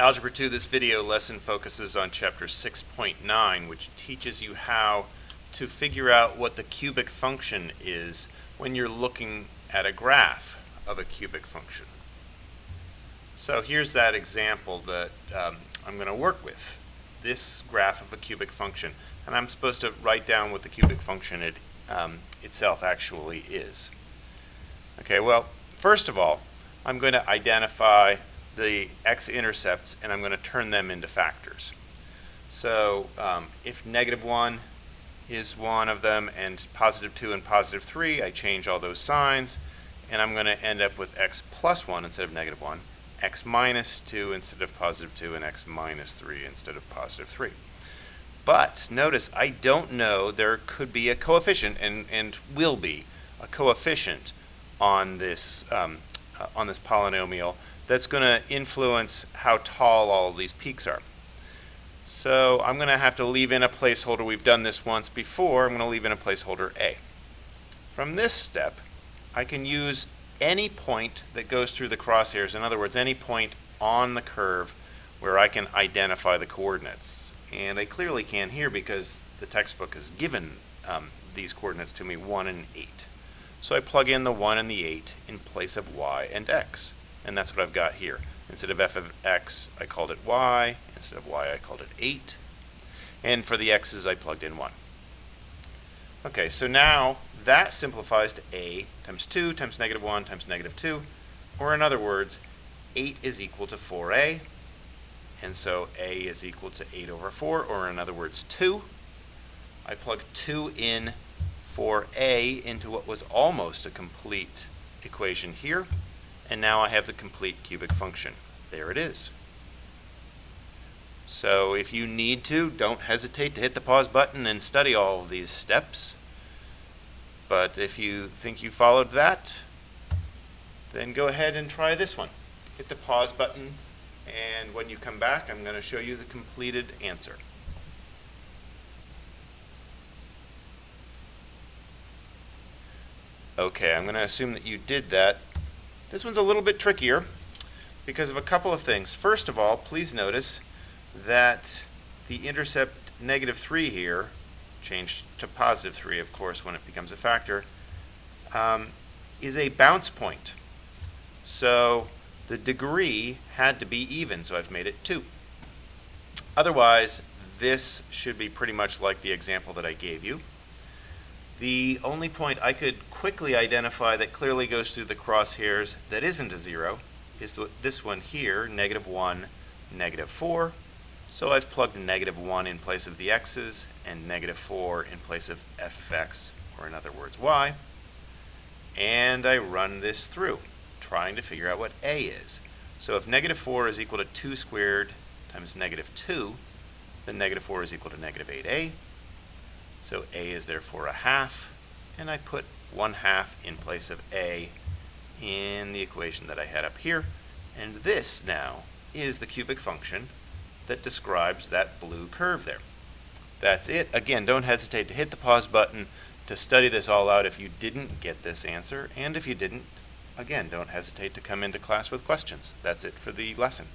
Algebra 2, this video lesson focuses on chapter 6.9, which teaches you how to figure out what the cubic function is when you're looking at a graph of a cubic function. So here's that example that um, I'm going to work with, this graph of a cubic function. And I'm supposed to write down what the cubic function it, um, itself actually is. Okay, well, first of all, I'm going to identify the x-intercepts and I'm going to turn them into factors. So um, if negative 1 is one of them and positive 2 and positive 3, I change all those signs and I'm going to end up with x plus 1 instead of negative 1, x minus 2 instead of positive 2, and x minus 3 instead of positive 3. But notice I don't know there could be a coefficient and, and will be a coefficient on this, um, uh, on this polynomial that's going to influence how tall all of these peaks are. So I'm going to have to leave in a placeholder. We've done this once before. I'm going to leave in a placeholder A. From this step, I can use any point that goes through the crosshairs. In other words, any point on the curve where I can identify the coordinates. And I clearly can here because the textbook has given um, these coordinates to me 1 and 8. So I plug in the 1 and the 8 in place of y and x and that's what I've got here. Instead of f of x, I called it y. Instead of y, I called it 8. And for the x's, I plugged in 1. Okay, so now that simplifies to a times 2 times negative 1 times negative 2. Or in other words, 8 is equal to 4a. And so a is equal to 8 over 4, or in other words, 2. I plug 2 in for a into what was almost a complete equation here. And now I have the complete cubic function. There it is. So if you need to, don't hesitate to hit the pause button and study all of these steps. But if you think you followed that, then go ahead and try this one. Hit the pause button, and when you come back, I'm going to show you the completed answer. Okay, I'm going to assume that you did that this one's a little bit trickier because of a couple of things. First of all, please notice that the intercept negative 3 here, changed to positive 3, of course, when it becomes a factor, um, is a bounce point. So the degree had to be even, so I've made it 2. Otherwise, this should be pretty much like the example that I gave you. The only point I could quickly identify that clearly goes through the crosshairs that isn't a zero is this one here, negative 1, negative 4. So I've plugged negative 1 in place of the x's and negative 4 in place of f of x, or in other words, y. And I run this through, trying to figure out what a is. So if negative 4 is equal to 2 squared times negative 2, then negative 4 is equal to negative 8a. So a is therefore a half, and I put 1 half in place of a in the equation that I had up here. And this now is the cubic function that describes that blue curve there. That's it. Again, don't hesitate to hit the pause button to study this all out if you didn't get this answer. And if you didn't, again, don't hesitate to come into class with questions. That's it for the lesson.